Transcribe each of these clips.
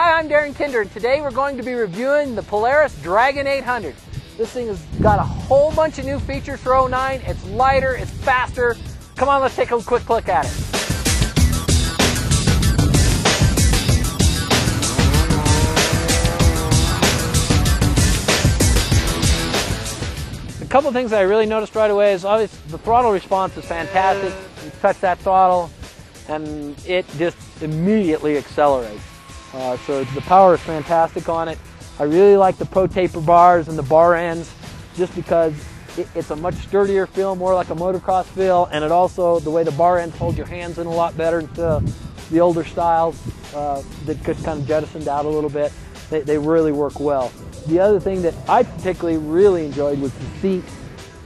I'm Darren Kinder, and today we're going to be reviewing the Polaris Dragon 800. This thing has got a whole bunch of new features for 09. It's lighter, it's faster. Come on, let's take a quick look at it. A couple things that I really noticed right away is obviously the throttle response is fantastic. You touch that throttle and it just immediately accelerates. Uh, so the power is fantastic on it. I really like the Pro Taper bars and the bar ends just because it, it's a much sturdier feel, more like a motocross feel, and it also, the way the bar ends hold your hands in a lot better than the older styles uh, that get kind of jettisoned out a little bit. They, they really work well. The other thing that I particularly really enjoyed was the seat.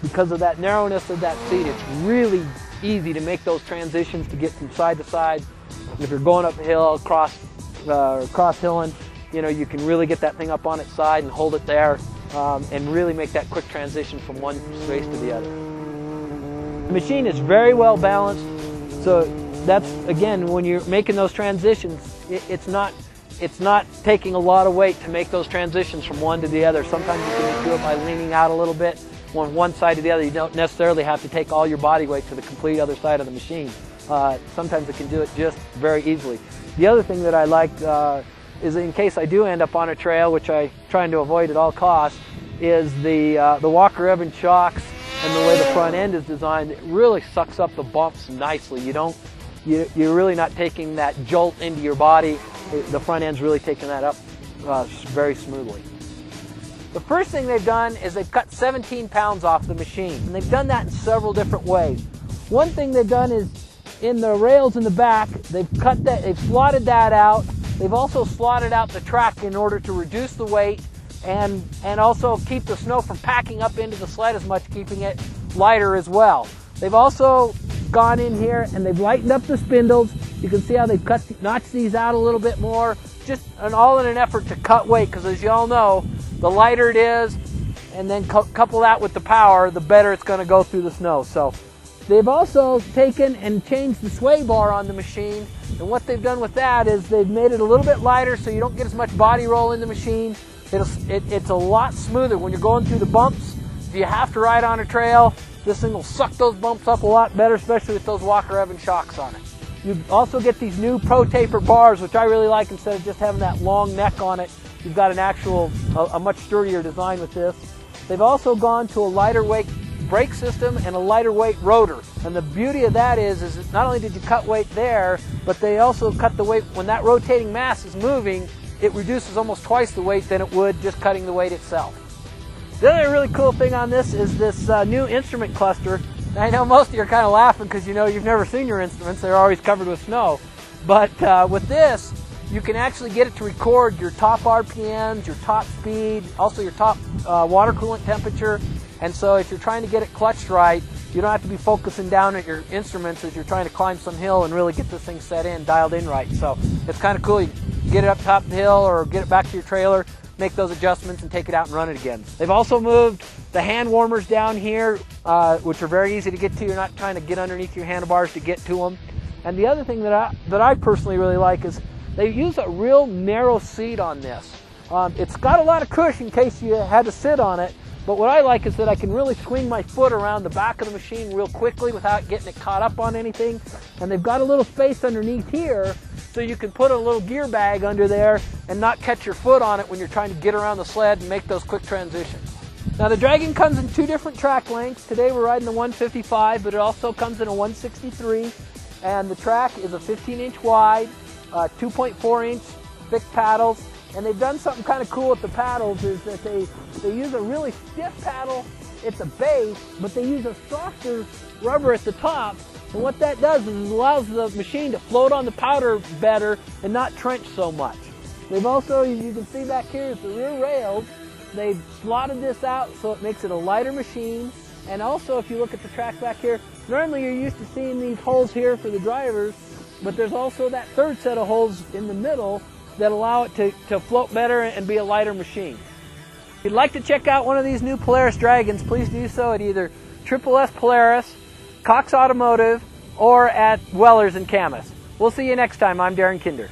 Because of that narrowness of that seat, it's really easy to make those transitions to get from side to side. If you're going up a hill, across, uh, cross hilling, you know, you can really get that thing up on its side and hold it there um, and really make that quick transition from one space to the other. The machine is very well balanced, so that's, again, when you're making those transitions, it, it's not it's not taking a lot of weight to make those transitions from one to the other. Sometimes you can do it by leaning out a little bit on one side to the other. You don't necessarily have to take all your body weight to the complete other side of the machine. Uh, sometimes it can do it just very easily. The other thing that I like uh, is in case I do end up on a trail, which I'm trying to avoid at all costs, is the, uh, the Walker Evans shocks and the way the front end is designed. It really sucks up the bumps nicely. You don't, you, you're really not taking that jolt into your body the front end's really taking that up uh, very smoothly. The first thing they've done is they've cut 17 pounds off the machine, and they've done that in several different ways. One thing they've done is in the rails in the back, they've cut that, they've slotted that out. They've also slotted out the track in order to reduce the weight and, and also keep the snow from packing up into the sled as much, keeping it lighter as well. They've also gone in here and they've lightened up the spindles. You can see how they've cut, notched these out a little bit more, just an, all in an effort to cut weight, because as you all know, the lighter it is, and then couple that with the power, the better it's going to go through the snow. So they've also taken and changed the sway bar on the machine, and what they've done with that is they've made it a little bit lighter so you don't get as much body roll in the machine. It, it's a lot smoother when you're going through the bumps. If you have to ride on a trail, this thing will suck those bumps up a lot better, especially with those Walker Evans shocks on it. You also get these new Pro Taper bars, which I really like instead of just having that long neck on it. You've got an actual, a, a much sturdier design with this. They've also gone to a lighter weight brake system and a lighter weight rotor. And the beauty of that is, is not only did you cut weight there, but they also cut the weight, when that rotating mass is moving, it reduces almost twice the weight than it would just cutting the weight itself. The other really cool thing on this is this uh, new instrument cluster. I know most of you are kind of laughing because you know you've never seen your instruments. They're always covered with snow. But uh, with this, you can actually get it to record your top RPMs, your top speed, also your top uh, water coolant temperature. And so if you're trying to get it clutched right, you don't have to be focusing down at your instruments as you're trying to climb some hill and really get this thing set in, dialed in right. So it's kind of cool. You get it up top of the hill or get it back to your trailer make those adjustments and take it out and run it again. They've also moved the hand warmers down here, uh, which are very easy to get to. You're not trying to get underneath your handlebars to get to them. And the other thing that I, that I personally really like is they use a real narrow seat on this. Um, it's got a lot of cushion in case you had to sit on it, but what I like is that I can really swing my foot around the back of the machine real quickly without getting it caught up on anything. And they've got a little space underneath here so you can put a little gear bag under there and not catch your foot on it when you're trying to get around the sled and make those quick transitions. Now the Dragon comes in two different track lengths. Today we're riding the 155, but it also comes in a 163. And the track is a 15 inch wide, uh, 2.4 inch thick paddles. And they've done something kind of cool with the paddles is that they, they use a really stiff paddle at the base, but they use a softer rubber at the top and what that does is it allows the machine to float on the powder better and not trench so much. They've also, you can see back here, is the rear rails. They've slotted this out so it makes it a lighter machine. And also, if you look at the track back here, normally you're used to seeing these holes here for the drivers, but there's also that third set of holes in the middle that allow it to, to float better and be a lighter machine. If you'd like to check out one of these new Polaris Dragons, please do so at either Triple S Polaris Cox Automotive, or at Wellers in Camas. We'll see you next time. I'm Darren Kinder.